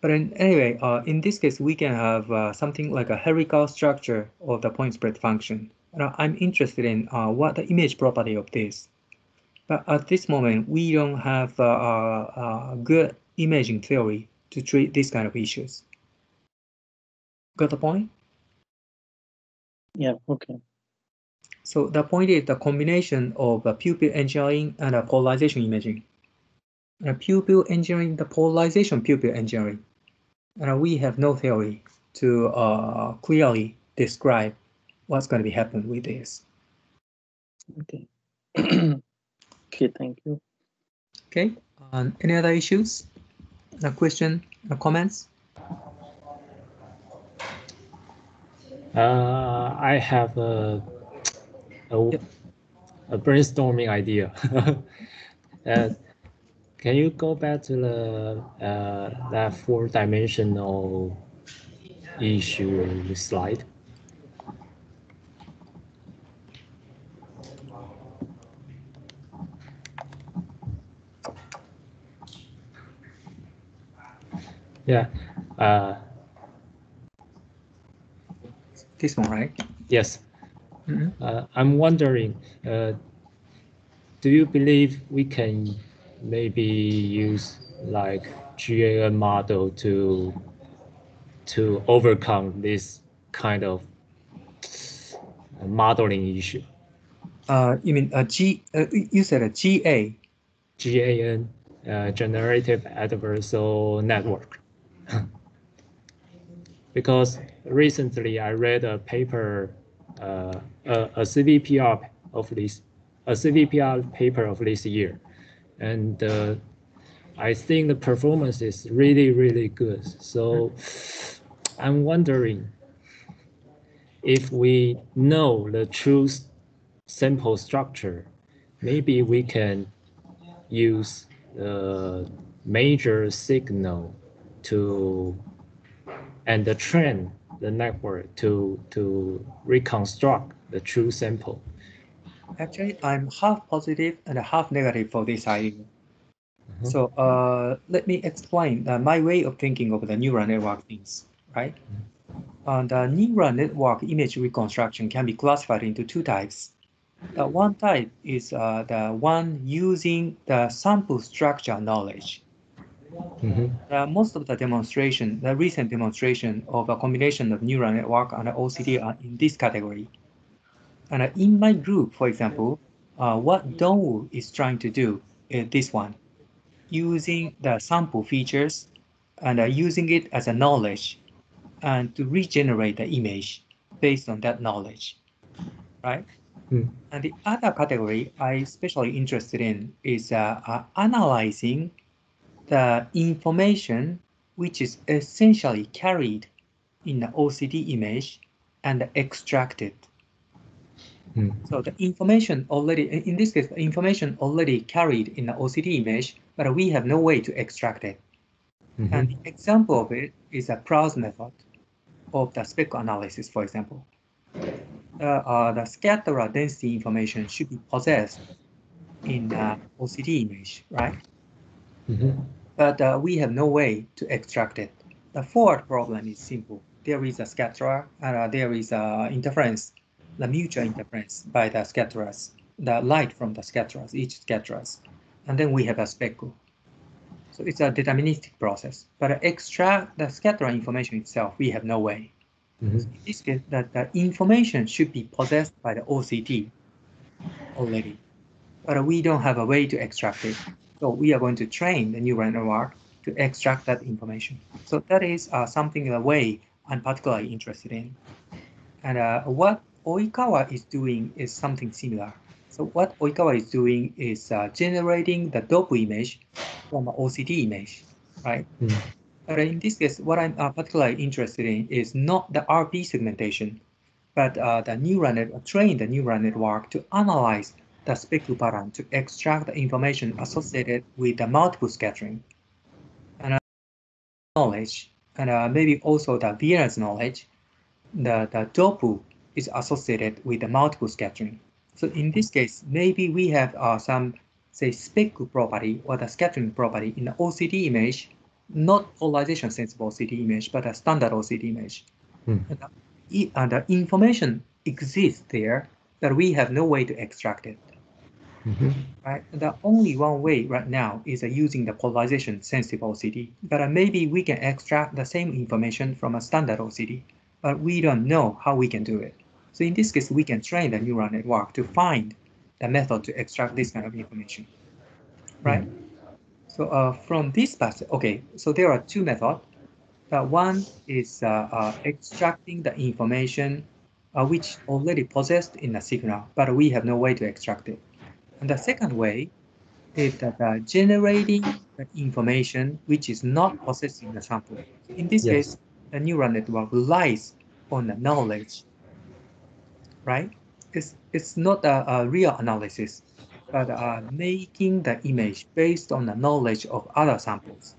But in, anyway, uh, in this case, we can have uh, something like a helical structure of the point spread function. Uh, I'm interested in uh, what the image property of this. But at this moment, we don't have a, a good imaging theory to treat this kind of issues. Got the point? Yeah, okay. So the point is the combination of the pupil engineering and the polarization imaging. The pupil engineering, the polarization pupil engineering. And we have no theory to uh, clearly describe what's going to be happening with this. Okay. [clears throat] okay, thank you. Okay, um, any other issues? A question, a comments? Uh, I have a a, a brainstorming idea. [laughs] uh, can you go back to the uh, that four-dimensional issue slide? Yeah. Uh, this one, right? Yes. Mm -hmm. uh, I'm wondering, uh, do you believe we can maybe use like GAN model to to overcome this kind of modeling issue? Uh, you mean a G? Uh, you said a GA. GAN, uh, generative adversarial network. [laughs] because recently I read a paper, uh, a, CVPR of this, a CVPR paper of this year, and uh, I think the performance is really, really good. So I'm wondering if we know the true sample structure, maybe we can use the major signal to and the train the network to to reconstruct the true sample. Actually, I'm half positive and half negative for this idea. Mm -hmm. So uh, let me explain uh, my way of thinking of the neural network things, right? Mm -hmm. uh, the neural network image reconstruction can be classified into two types. The one type is uh, the one using the sample structure knowledge. Mm -hmm. uh, most of the demonstration, the recent demonstration of a combination of neural network and OCT are in this category. And uh, in my group, for example, uh, what Dongwoo is trying to do is this one, using the sample features and uh, using it as a knowledge and to regenerate the image based on that knowledge, right? Mm. And the other category I especially interested in is uh, uh, analyzing the information which is essentially carried in the OCT image and extracted. Mm. So the information already, in this case, the information already carried in the OCT image, but we have no way to extract it. Mm -hmm. And the example of it is a Prowse method of the speckle analysis, for example. Uh, uh, the scatterer density information should be possessed in the OCT image, right? Mm -hmm but uh, we have no way to extract it. The fourth problem is simple. There is a scatterer and uh, there is a interference, the mutual interference by the scatterers, the light from the scatterers, each scatterers. And then we have a speckle. So it's a deterministic process. But extract the scatterer information itself, we have no way. Mm -hmm. in this case, that the information should be possessed by the OCT already. But we don't have a way to extract it. So we are going to train the neural network to extract that information. So that is uh, something in a way I'm particularly interested in. And uh, what Oikawa is doing is something similar. So what Oikawa is doing is uh, generating the DOPU image from an OCT image, right? Mm. But in this case, what I'm uh, particularly interested in is not the RP segmentation, but uh, the neural network, train the neural network to analyze the speckle pattern to extract the information associated with the multiple scattering and uh, knowledge, and uh, maybe also the VNS knowledge, the, the DOPU is associated with the multiple scattering. So in this case, maybe we have uh, some, say, speckle property or the scattering property in the OCT image, not polarization sensible OCT image, but a standard OCT image. Hmm. And, the, and the information exists there, but we have no way to extract it. Mm -hmm. Right. The only one way right now is uh, using the polarization sensitive OCT. But uh, maybe we can extract the same information from a standard OCT, but we don't know how we can do it. So in this case, we can train the neural network to find the method to extract this kind of information, right? Mm. So uh, from this passage, okay, so there are two methods. Uh, one is uh, uh extracting the information uh, which already possessed in the signal, but we have no way to extract it. And the second way is that uh, generating the information which is not possessed in the sample. In this yes. case, the neural network relies on the knowledge, right? It's, it's not a, a real analysis, but uh, making the image based on the knowledge of other samples.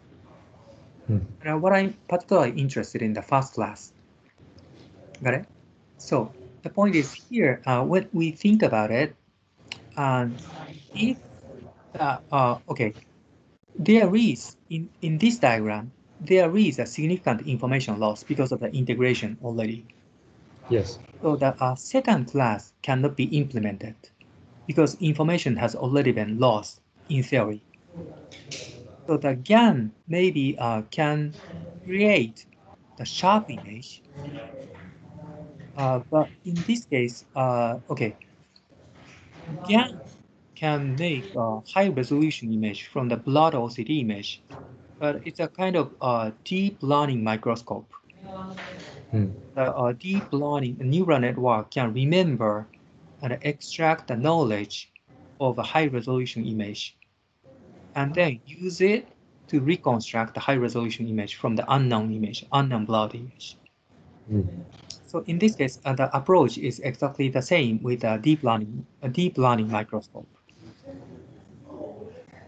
Hmm. Uh, what I'm particularly interested in the first class. Got it? So the point is here, uh, when we think about it, um, if, uh, uh, okay, there is, in, in this diagram, there is a significant information loss because of the integration already. Yes. So the uh, second class cannot be implemented because information has already been lost in theory. So the GAN maybe uh, can create the sharp image, uh, but in this case, uh, okay, GAN can make a high resolution image from the blood OCT image, but it's a kind of uh, deep learning microscope. Hmm. The uh, deep learning neural network can remember and extract the knowledge of a high resolution image and then use it to reconstruct the high resolution image from the unknown image, unknown blood image. Mm. So in this case, uh, the approach is exactly the same with a deep learning, a deep learning microscope.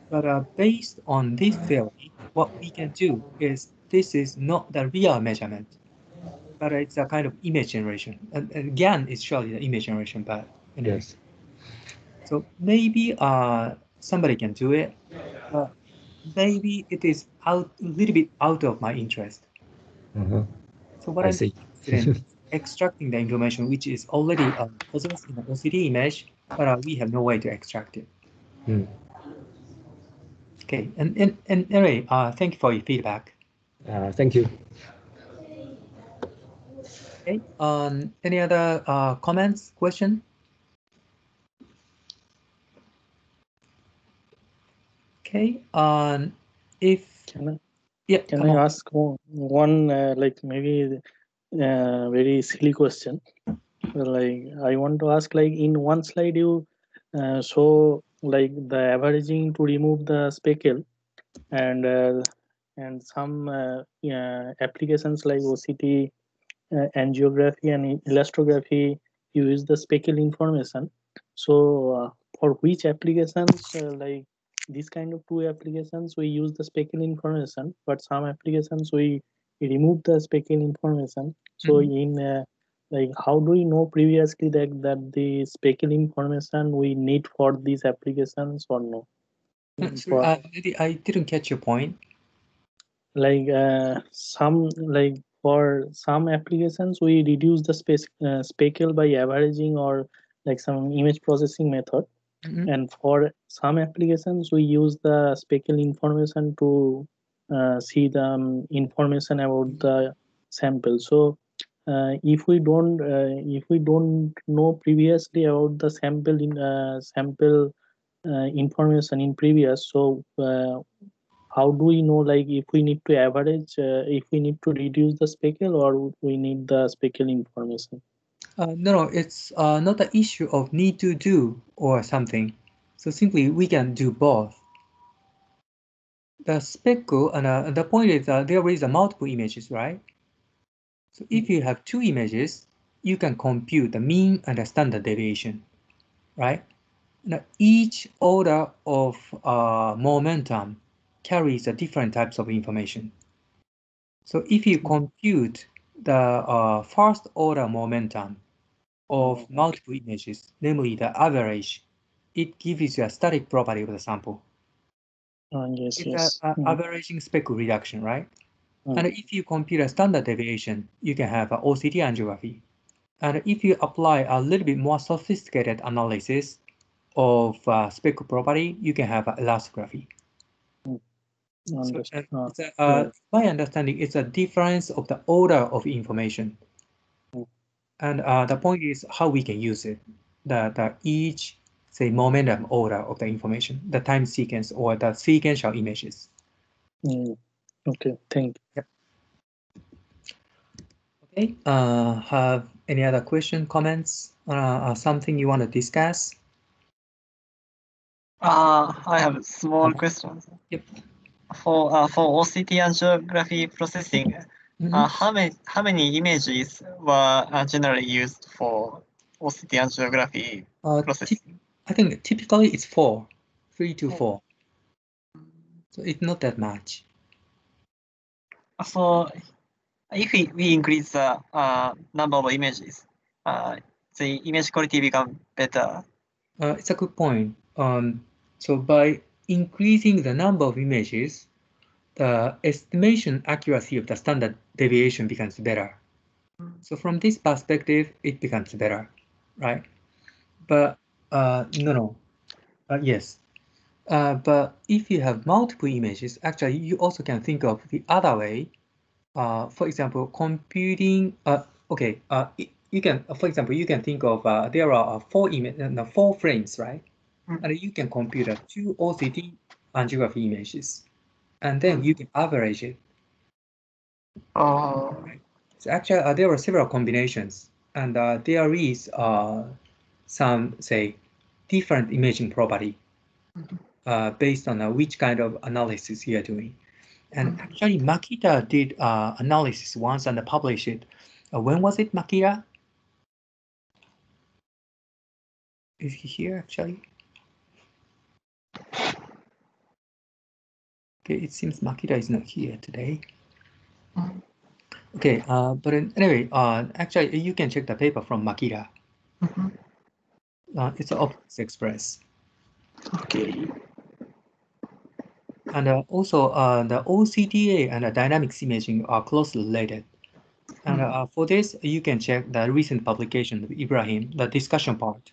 But uh, based on this theory, what we can do is this is not the real measurement, but it's a kind of image generation. And again, it's surely the image generation, but anyway. yes. So maybe uh, somebody can do it, but maybe it is out a little bit out of my interest. Mm -hmm. So what I I'm see. [laughs] extracting the information which is already uh, possessed in the OCT image, but uh, we have no way to extract it. Mm. Okay, and, and, and anyway, uh, thank you for your feedback. Uh, thank you. Okay, um, any other uh, comments, question? Okay, um, if can I, yeah, can I on. ask one uh, like maybe uh, very silly question? Like I want to ask, like in one slide you uh, show like the averaging to remove the speckle, and uh, and some uh, applications like OCT, uh, angiography, and elastography use the speckle information. So uh, for which applications like this kind of two applications we use the speckle information but some applications we remove the speckle information so mm -hmm. in uh, like how do we know previously that that the speckle information we need for these applications or no for, uh, i didn't catch your point like uh, some like for some applications we reduce the space uh, speckle by averaging or like some image processing method Mm-hmm. And for some applications, we use the speckle information to see the um, information about the sample. So uh, if we don't uh, if we don't know previously about the sample in uh, sample uh, information in previous, so uh, how do we know like if we need to average, if we need to reduce the speckle or we need the speckle information? Uh, no, no, it's uh, not the issue of need to do or something. So simply we can do both. The speckle, and uh, the point is that there is a multiple images, right? So if you have two images, you can compute the mean and the standard deviation, right? Now each order of uh, momentum carries a different types of information. So if you compute the uh, first order momentum of multiple images, namely the average, it gives you a static property of the sample. Uh, yes, it's yes. A, a mm. averaging speckle reduction, right? Mm. And if you compute a standard deviation, you can have an OCT angiography. And if you apply a little bit more sophisticated analysis of uh, speckle property, you can have elastography. Mm. So, uh, a, uh, my understanding, it's a difference of the order of information. And uh, the point is how we can use it. that each say momentum order of the information, the time sequence or the sequential images. Mm. Okay, thank you. Yep. Okay, uh, have any other question, comments, uh, something you want to discuss? Uh, I have a small question. Yep. For uh, for OCT angiography processing, mm -hmm. uh, how many how many images were uh, generally used for OCT angiography uh, processing? I think typically it's four, three to four. So it's not that much. So if we, we increase the uh, number of images, uh, the image quality become better. Uh, it's a good point. Um, so by increasing the number of images, the estimation accuracy of the standard deviation becomes better. So from this perspective, it becomes better, right? But uh, no, no, uh, yes. Uh, but if you have multiple images, actually, you also can think of the other way. Uh, for example, computing. Uh, okay. Uh, you can, for example, you can think of uh, there are four image, uh, four frames, right? Mm -hmm. And you can compute uh, two OCT angiography images, and then you can average it. Oh. Right. So actually, uh, there are several combinations, and uh, there is uh, some say different imaging property mm-hmm. uh, based on uh, which kind of analysis you are doing. And mm -hmm. actually, Makita did uh, analysis once and published it. Uh, when was it, Makita? Is he here actually? Okay, it seems Makita is not here today. Mm-hmm. Okay, uh, but anyway, uh, actually, you can check the paper from Makita. Mm -hmm. Uh, it's Optics Express. Okay. And uh, also uh, the OCTA and the dynamics imaging are closely related. And uh, for this, you can check the recent publication of Ibrahim, the discussion part.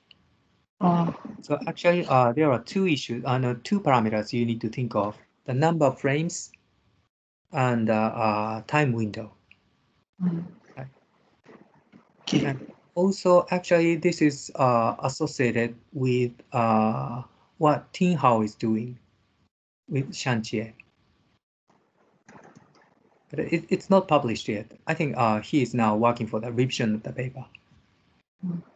Uh, so actually, uh, there are two issues, uh, no, two parameters you need to think of: the number of frames and uh, uh, time window. Okay. Right. Also, actually, this is uh, associated with uh, what Ting Hao is doing with Shanjie. But it, it's not published yet. I think uh, he is now working for the revision of the paper.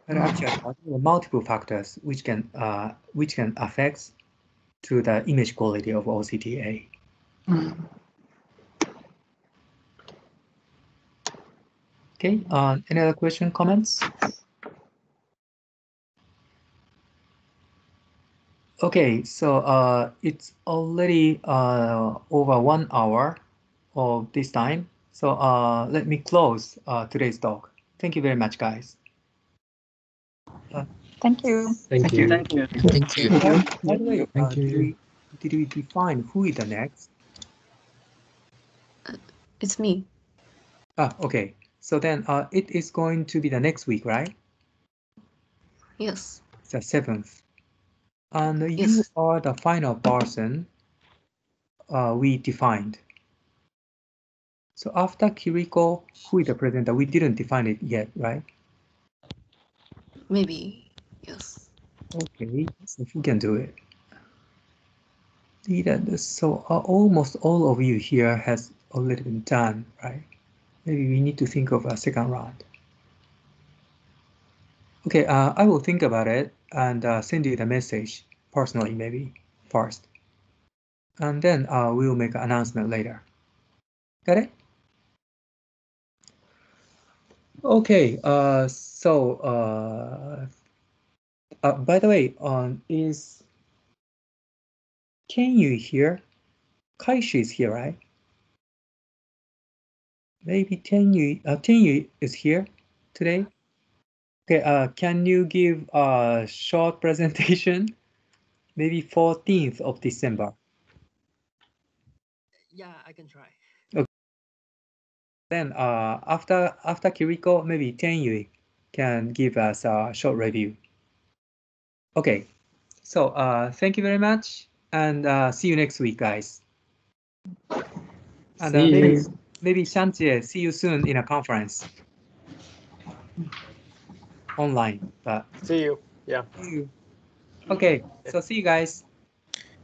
But actually, there are multiple factors which can uh, which can affect to the image quality of OCTA. Mm. Okay, uh, any other question, comments? Okay, so uh, it's already uh, over one hour of this time. So uh, let me close uh, today's talk. Thank you very much, guys. Uh, Thank you. Thank, you. Thank you. Thank you. By the way, Thank uh, you. Did, we, did we define who is the next? It's me. Ah, okay. So then uh, it is going to be the next week, right? Yes. The seventh. And you Yes. are the final person uh, we defined. So after Kiriko, who is the presenter? We didn't define it yet, right? Maybe. Yes. Okay, so who can do it? So uh, almost all of you here has already been done, right? Maybe we need to think of a second round. Okay, uh, I will think about it and uh, send you the message personally, maybe first. And then uh, we will make an announcement later. Got it? Okay, uh, so uh, uh, by the way, um, is Can you hear? Kaishi is here, right? Maybe Tenyu, uh, Tenyu is here today. Okay, uh, can you give a short [laughs] presentation? Maybe 14th of December. Yeah, I can try. Okay. Then uh, after after Kiriko, maybe Tenyu can give us a short review. Okay, so uh, thank you very much and uh, see you next week, guys. And uh, See maybe, you. Maybe Shantie, see you soon in a conference. online. But see you. Yeah. See you. Okay. So see you guys.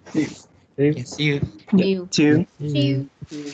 See you. See you. See you. Two. See you. See you.